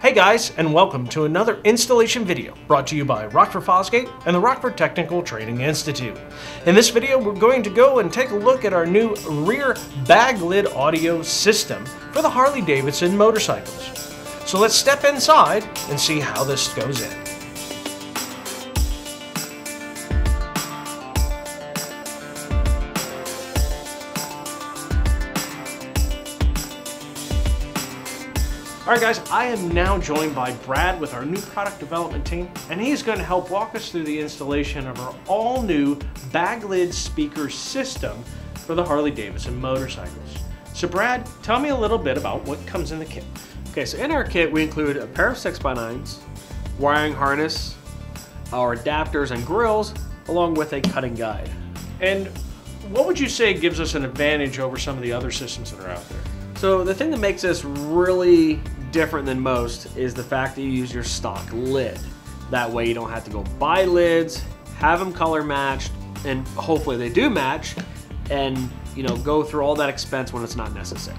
Hey guys, and welcome to another installation video brought to you by Rockford Fosgate and the Rockford Technical Training Institute. In this video, we're going to go and take a look at our new rear bag lid audio system for the Harley Davidson motorcycles. So let's step inside and see how this goes in. Alright guys, I am now joined by Brad with our new product development team, and he's going to help walk us through the installation of our all new bag lid speaker system for the Harley Davidson motorcycles. So Brad, tell me a little bit about what comes in the kit. Okay, so in our kit we include a pair of 6x9s, wiring harness, our adapters and grills, along with a cutting guide. And what would you say gives us an advantage over some of the other systems that are out there? So the thing that makes this really different than most is the fact that you use your stock lid. That way you don't have to go buy lids, have them color matched, and hopefully they do match, and you know go through all that expense when it's not necessary.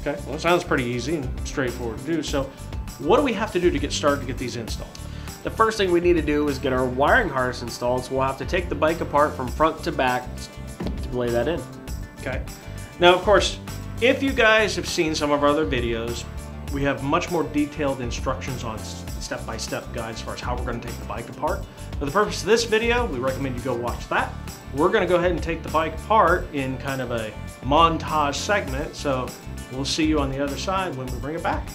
Okay, well it sounds pretty easy and straightforward to do. So what do we have to do to get started to get these installed? The first thing we need to do is get our wiring harness installed, so we'll have to take the bike apart from front to back to lay that in. Okay. Now, of course, if you guys have seen some of our other videos, we have much more detailed instructions on step-by-step -step guides as far as how we're going to take the bike apart. For the purpose of this video, we recommend you go watch that. We're going to go ahead and take the bike apart in kind of a montage segment, so we'll see you on the other side when we bring it back.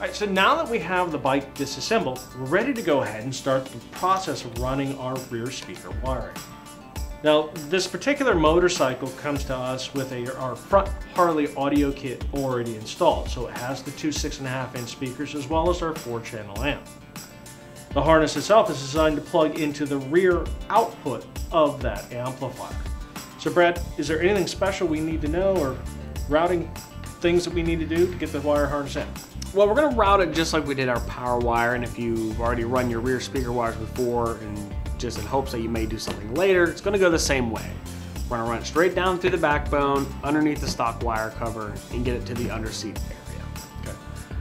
All right, so now that we have the bike disassembled, we're ready to go ahead and start the process of running our rear speaker wiring. Now, this particular motorcycle comes to us with a, our front Harley audio kit already installed. So it has the two six and a half inch speakers as well as our four channel amp. The harness itself is designed to plug into the rear output of that amplifier. So Brad, is there anything special we need to know or routing things that we need to do to get the wire harness in? Well, we're gonna route it just like we did our power wire, and if you've already run your rear speaker wires before, and just in hopes that you may do something later, it's gonna go the same way. We're gonna run it straight down through the backbone, underneath the stock wire cover, and get it to the underseat area. Okay.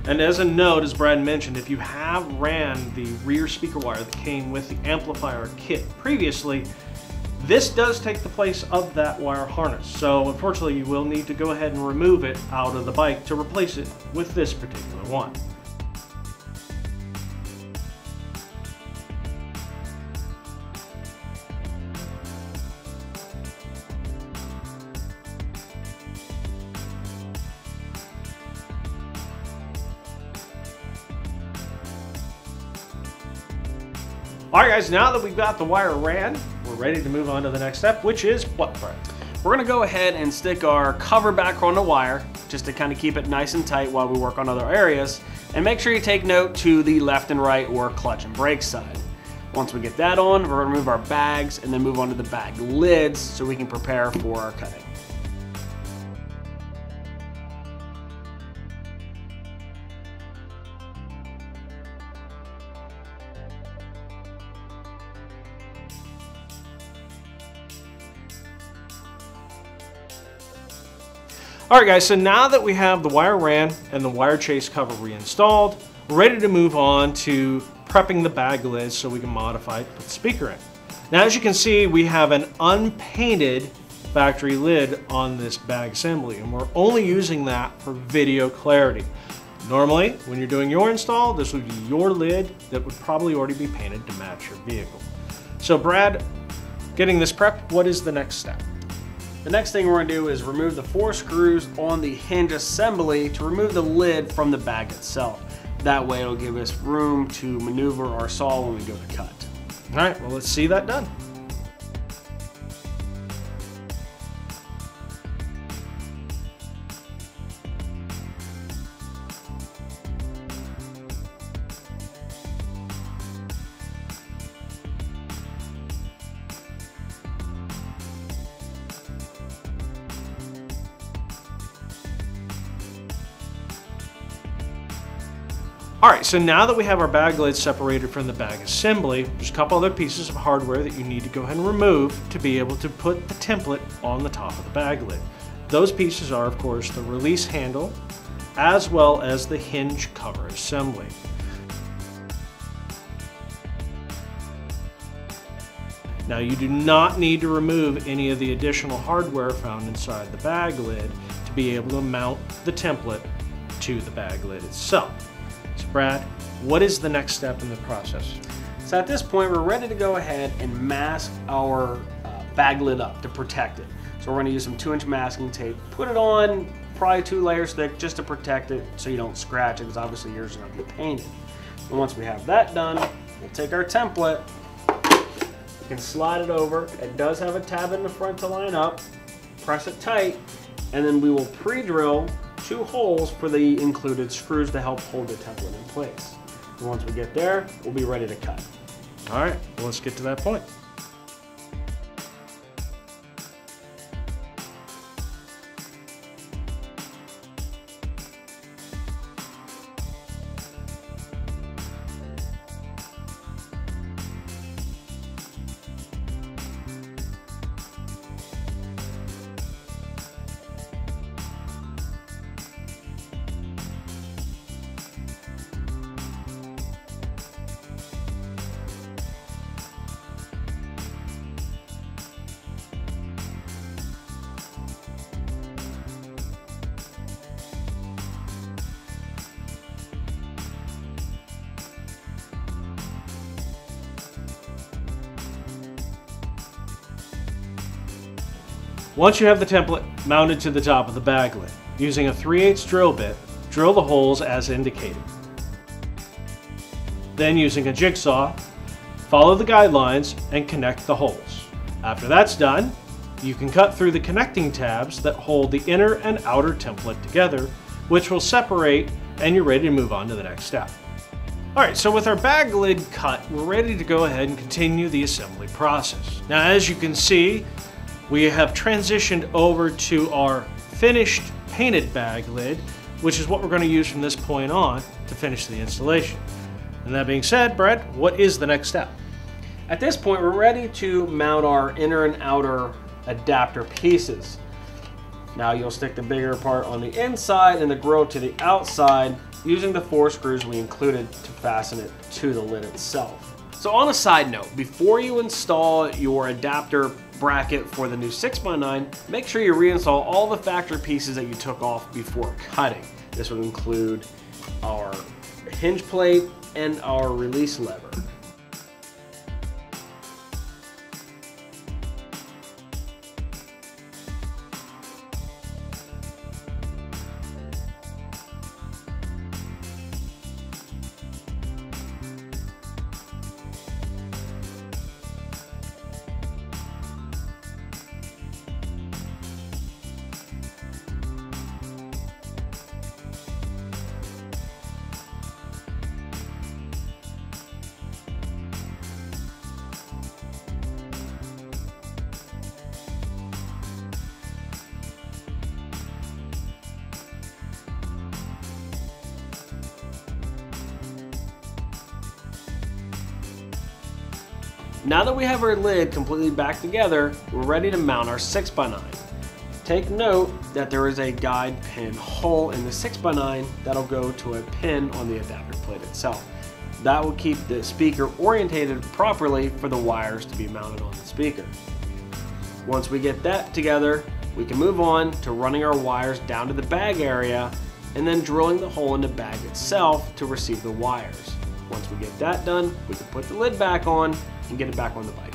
And as a note, as Brad mentioned, if you have ran the rear speaker wire that came with the amplifier kit previously, this does take the place of that wire harness, so unfortunately you will need to go ahead and remove it out of the bike to replace it with this particular one. All right, guys, now that we've got the wire ran, we're ready to move on to the next step, which is what, Brad? We're gonna go ahead and stick our cover back on the wire, just to kind of keep it nice and tight while we work on other areas. And make sure you take note to the left and right or clutch and brake side. Once we get that on, we're gonna remove our bags and then move on to the bag lids so we can prepare for our cutting. All right guys, so now that we have the wire ran and the wire chase cover reinstalled, we're ready to move on to prepping the bag lid so we can modify it, put the speaker in. Now as you can see, we have an unpainted factory lid on this bag assembly and we're only using that for video clarity. Normally, when you're doing your install, this would be your lid that would probably already be painted to match your vehicle. So Brad, getting this prepped, what is the next step? The next thing we're gonna do is remove the four screws on the hinge assembly to remove the lid from the bag itself. That way it'll give us room to maneuver our saw when we go to cut. All right, well, let's see that done. All right, so now that we have our bag lid separated from the bag assembly, there's a couple other pieces of hardware that you need to go ahead and remove to be able to put the template on the top of the bag lid. Those pieces are, of course, the release handle, as well as the hinge cover assembly. Now you do not need to remove any of the additional hardware found inside the bag lid to be able to mount the template to the bag lid itself. Brad, what is the next step in the process? So at this point, we're ready to go ahead and mask our uh, bag lid up to protect it. So we're gonna use some two inch masking tape, put it on probably two layers thick just to protect it so you don't scratch it because obviously yours is gonna be painted. And once we have that done, we'll take our template you can slide it over. It does have a tab in the front to line up. Press it tight, and then we will pre-drill two holes for the included screws to help hold the template in place. And once we get there, we'll be ready to cut. All right, well, let's get to that point. Once you have the template mounted to the top of the bag lid, using a 3 8 drill bit, drill the holes as indicated. Then using a jigsaw, follow the guidelines and connect the holes. After that's done, you can cut through the connecting tabs that hold the inner and outer template together, which will separate and you're ready to move on to the next step. Alright, so with our bag lid cut, we're ready to go ahead and continue the assembly process. Now as you can see, we have transitioned over to our finished painted bag lid, which is what we're going to use from this point on to finish the installation. And that being said, Brett, what is the next step? At this point, we're ready to mount our inner and outer adapter pieces. Now you'll stick the bigger part on the inside and the grill to the outside using the four screws we included to fasten it to the lid itself. So on a side note, before you install your adapter bracket for the new 6x9, make sure you reinstall all the factory pieces that you took off before cutting. This would include our hinge plate and our release lever. Now that we have our lid completely back together, we're ready to mount our 6x9. Take note that there is a guide pin hole in the 6x9 that'll go to a pin on the adapter plate itself. That will keep the speaker orientated properly for the wires to be mounted on the speaker. Once we get that together, we can move on to running our wires down to the bag area and then drilling the hole in the bag itself to receive the wires. Once we get that done, we can put the lid back on and get it back on the bike.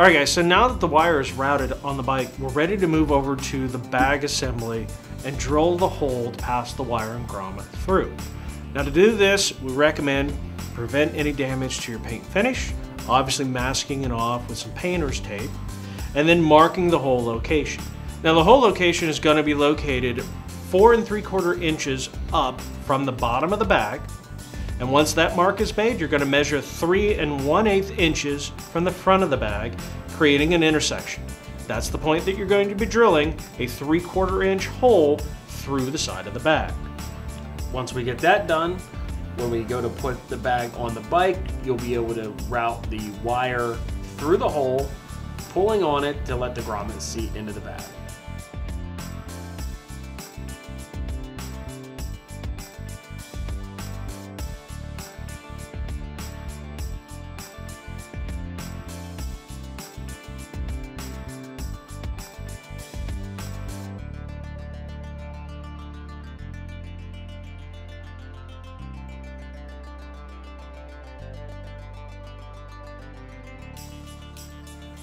All right guys, so now that the wire is routed on the bike, we're ready to move over to the bag assembly and drill the hole to pass the wire and grommet through. Now to do this, we recommend prevent any damage to your paint finish, obviously masking it off with some painter's tape, and then marking the hole location. Now the hole location is going to be located four and three quarter inches up from the bottom of the bag. And once that mark is made, you're going to measure three and one eighth inches from the front of the bag, creating an intersection. That's the point that you're going to be drilling a three quarter inch hole through the side of the bag. Once we get that done, when we go to put the bag on the bike, you'll be able to route the wire through the hole, pulling on it to let the grommet seat into the bag.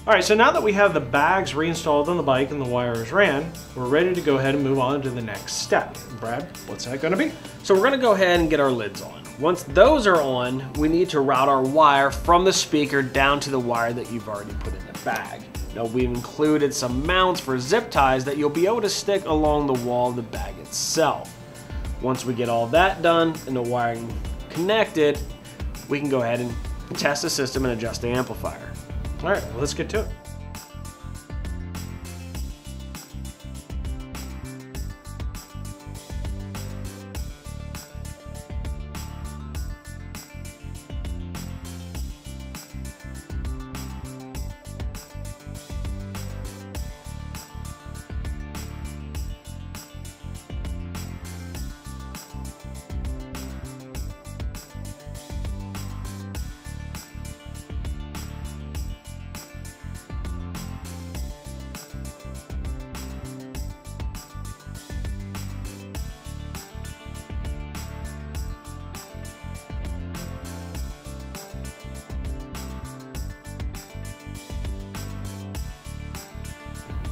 All right, so now that we have the bags reinstalled on the bike and the wires ran, we're ready to go ahead and move on to the next step. Brad, what's that gonna be? So we're gonna go ahead and get our lids on. Once those are on, we need to route our wire from the speaker down to the wire that you've already put in the bag. Now we've included some mounts for zip ties that you'll be able to stick along the wall of the bag itself. Once we get all that done and the wiring connected, we can go ahead and test the system and adjust the amplifier. All right, well, let's get to it.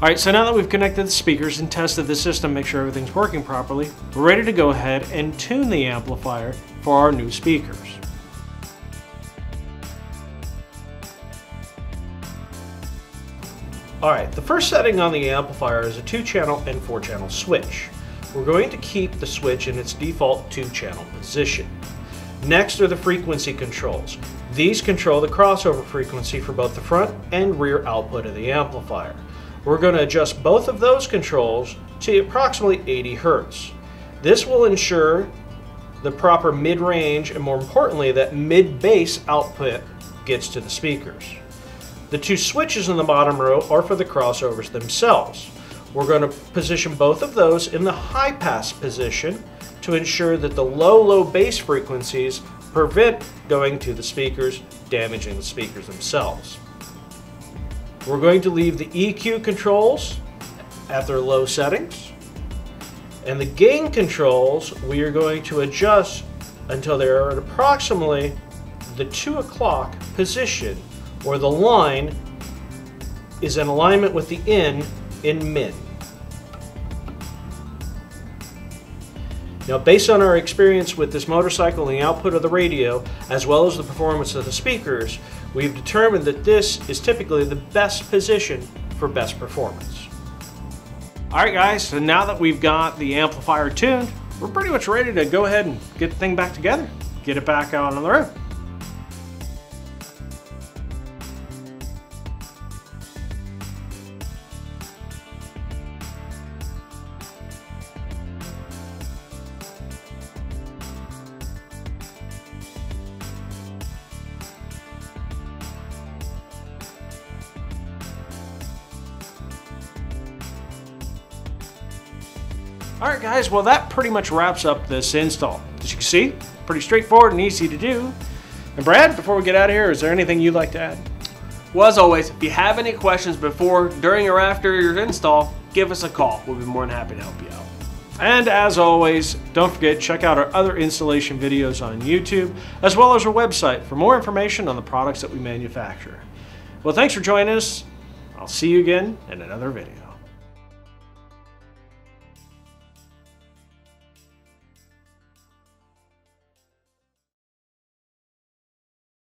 All right, so now that we've connected the speakers and tested the system, make sure everything's working properly, we're ready to go ahead and tune the amplifier for our new speakers. All right, the first setting on the amplifier is a two channel and four channel switch. We're going to keep the switch in its default two channel position. Next are the frequency controls. These control the crossover frequency for both the front and rear output of the amplifier. We're going to adjust both of those controls to approximately 80 Hertz. This will ensure the proper mid-range and more importantly that mid-bass output gets to the speakers. The two switches in the bottom row are for the crossovers themselves. We're going to position both of those in the high pass position to ensure that the low, low bass frequencies prevent going to the speakers, damaging the speakers themselves. We're going to leave the EQ controls at their low settings. And the gain controls, we are going to adjust until they're at approximately the 2 o'clock position, where the line is in alignment with the in in min. Now, based on our experience with this motorcycle and the output of the radio, as well as the performance of the speakers, we've determined that this is typically the best position for best performance. Alright guys, so now that we've got the amplifier tuned, we're pretty much ready to go ahead and get the thing back together, get it back out on the road. Alright guys, well that pretty much wraps up this install. As you can see, pretty straightforward and easy to do. And Brad, before we get out of here, is there anything you'd like to add? Well, as always, if you have any questions before, during, or after your install, give us a call. We'll be more than happy to help you out. And as always, don't forget, to check out our other installation videos on YouTube, as well as our website for more information on the products that we manufacture. Well, thanks for joining us. I'll see you again in another video.